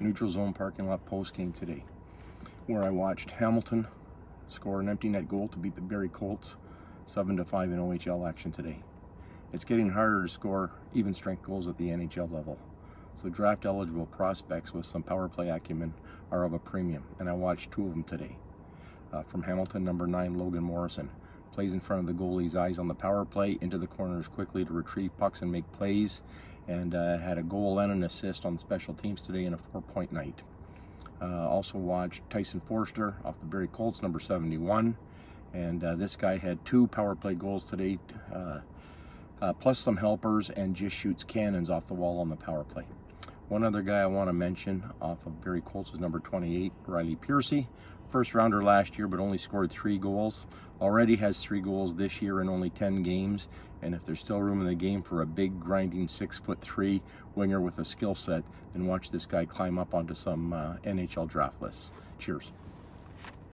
neutral zone parking lot post game today, where I watched Hamilton score an empty net goal to beat the Barrie Colts 7 to 5 in OHL action today. It's getting harder to score even strength goals at the NHL level. So draft eligible prospects with some power play acumen are of a premium, and I watched two of them today. Uh, from Hamilton, number nine, Logan Morrison plays in front of the goalie's eyes on the power play, into the corners quickly to retrieve pucks and make plays, and uh, had a goal and an assist on special teams today in a four-point night. Uh, also watched Tyson Foerster off the Barrie Colts, number 71, and uh, this guy had two power play goals today, uh, uh, plus some helpers, and just shoots cannons off the wall on the power play. One other guy I want to mention off of Barrie Colts is number 28, Riley Piercy. First rounder last year, but only scored three goals. Already has three goals this year in only 10 games. And if there's still room in the game for a big, grinding six foot three winger with a skill set, then watch this guy climb up onto some uh, NHL draft lists. Cheers.